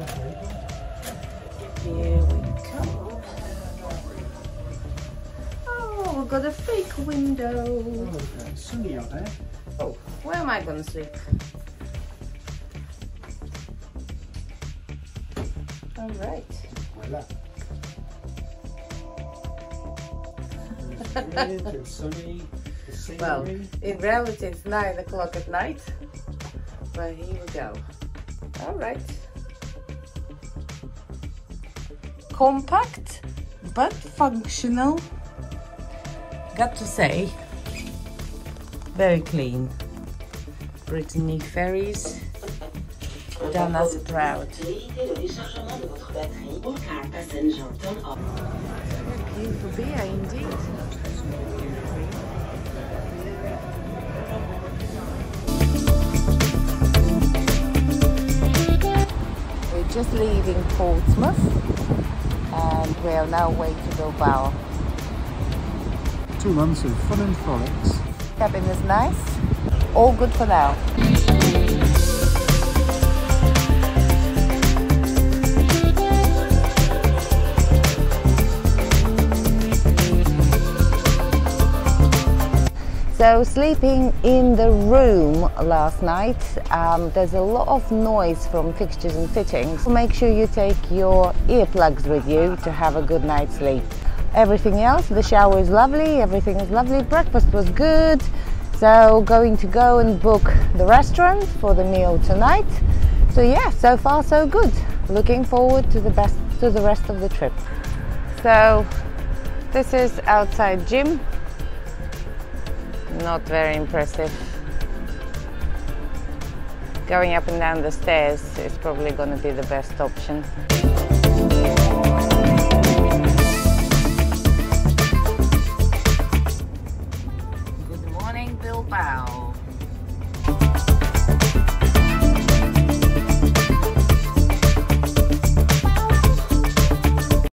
Here we go. Oh, we've got a fake window. Oh, it's sunny out there. Oh, where am I going to sleep? All right. Voilà. it's sunny. Well, in reality, it's nine o'clock at night. But here we go. All right. Compact but functional. Got to say, very clean. Brittany Ferries done us proud. Beautiful beer indeed. We're just leaving Portsmouth and we are now way to Bilbao. Two months of fun and frolics. Cabin is nice. All good for now. So sleeping in the room last night, um, there's a lot of noise from fixtures and fittings. Make sure you take your earplugs with you to have a good night's sleep. Everything else, the shower is lovely, everything is lovely, breakfast was good. So going to go and book the restaurant for the meal tonight. So yeah, so far so good. Looking forward to the best to the rest of the trip. So this is outside gym not very impressive. Going up and down the stairs is probably going to be the best option. Good morning, Bilbao.